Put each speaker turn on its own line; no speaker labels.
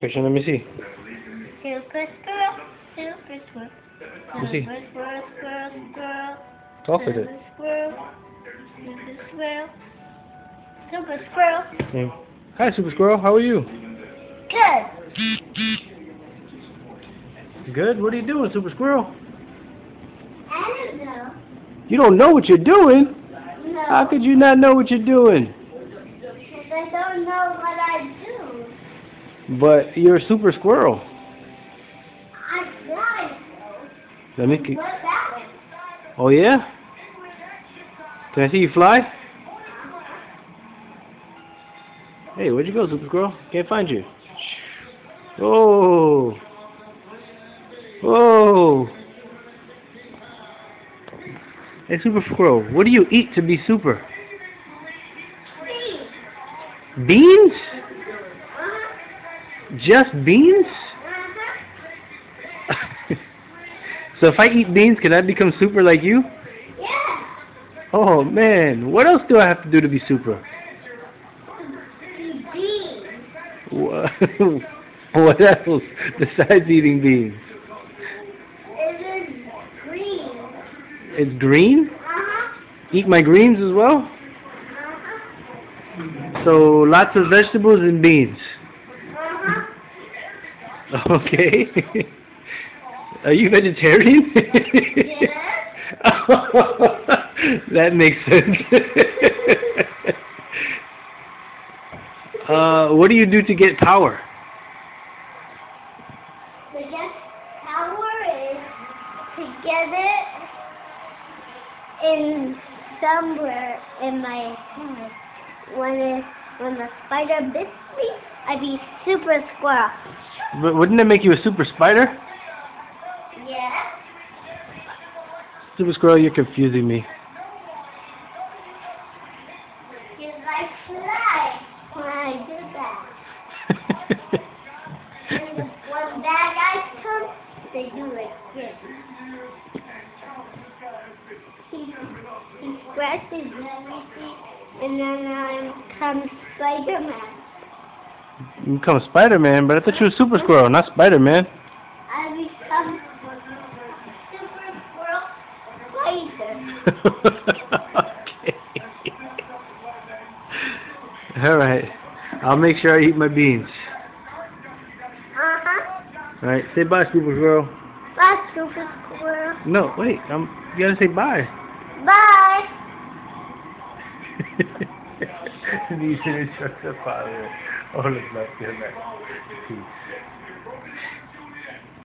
Let me see.
Super squirrel, super squirrel.
Let me see.
Super squirrel, squirrel, squirrel.
Talk with it.
Super squirrel, super squirrel. Super squirrel.
Yeah. Hi, Super Squirrel. How are you?
Good.
Good. What are you doing, Super Squirrel?
I don't know.
You don't know what you're doing.
No.
How could you not know what you're doing?
Because I don't know what I do.
But you're a Super Squirrel.
I fly.
Let me.
One?
Oh yeah. Can I see you fly? Hey, where'd you go, Super Squirrel? Can't find you. Oh. Oh. Hey, Super Squirrel, what do you eat to be super?
Three.
Beans? Just beans? So if I eat beans, can I become super like you?
Yeah.
Oh man, what else do I have to do to be super?
Beans.
Wha- what else besides eating beans?
It is green.
It's green?
Uh-huh.
Eat my greens as well?
Uh-huh.
So lots of vegetables and beans. Okay. Are you vegetarian?
Yes.
that makes sense. uh, what do you do to get power?
The get power is to get it in somewhere in my head. When it when the spider bits me, I'd be super squirrel.
But wouldn't that make you a super spider?
Yeah.
Super squirrel, you're confusing me.
Because I fly when I do that. And when bad guys come, they do like this. He, he scratches everything, and then um, comes Spider-Man.
You become Spider-Man, but I thought you were Super Squirrel, not Spider-Man.
I become Super Squirrel Spider.
okay. All right. I'll make sure I eat my beans.
Uh-huh.
All right. Say bye, Super Squirrel.
Bye, Super Squirrel.
No, wait. I'm. You gotta say bye.
Bye.
These Dice el Joseph Oh, los labios. Sí.